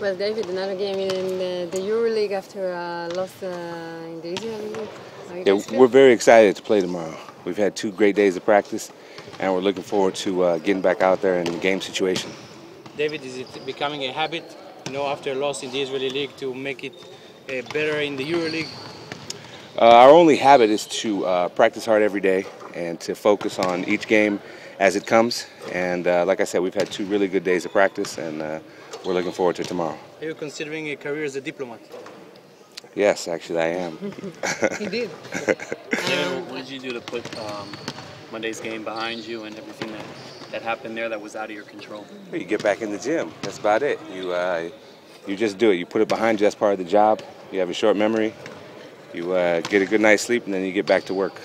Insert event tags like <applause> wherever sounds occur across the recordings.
Well, David, another game in the, the EuroLeague after a loss uh, in the Israeli League. Yeah, we're very excited to play tomorrow. We've had two great days of practice, and we're looking forward to uh, getting back out there in the game situation. David, is it becoming a habit, you know, after a loss in the Israeli League to make it uh, better in the EuroLeague? Uh, our only habit is to uh, practice hard every day and to focus on each game as it comes. And uh, like I said, we've had two really good days of practice, and uh, we're looking forward to tomorrow. Are you considering a career as a diplomat? Yes, actually, I am. <laughs> he did. <laughs> David, what did you do to put um, Monday's game behind you and everything that, that happened there that was out of your control? You get back in the gym. That's about it. You uh, you just do it. You put it behind you. That's part of the job. You have a short memory. You uh, get a good night's sleep, and then you get back to work.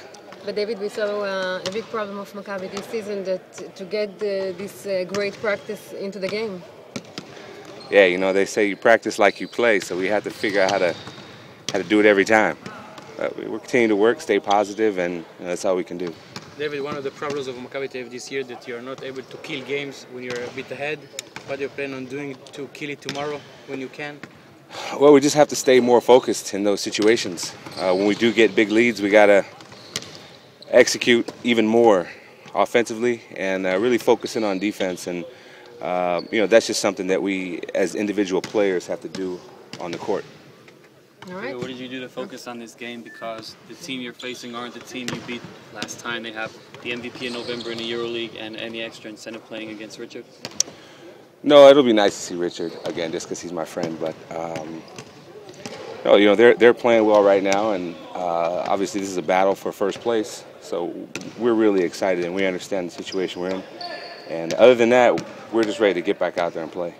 But David, we saw uh, a big problem of Maccabi this season that to get the, this uh, great practice into the game. Yeah, you know they say you practice like you play, so we have to figure out how to how to do it every time. Uh, we- we're continuing to work, stay positive, and you know, that's all we can do. David, one of the problems of Maccabi Tel Aviv this year that you're not able to kill games when you're a bit ahead. What do you plan on doing to kill it tomorrow when you can? Well, we just have to stay more focused in those situations. Uh, when we do get big leads, we gotta execute even more offensively and uh, really focus in on defense. And uh, you know that's just something that we, as individual players, have to do on the court. All right. What did you do to focus on this game? Because the team you're facing aren't the team you beat last time. They have the MVP in November in the EuroLeague and any extra incentive playing against Richard. No, it'll be nice to see Richard again, just because he's my friend. But um, no, you know they're they're playing well right now, and uh, obviously this is a battle for first place. So we're really excited, and we understand the situation we're in. And other than that, we're just ready to get back out there and play.